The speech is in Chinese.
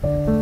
拜。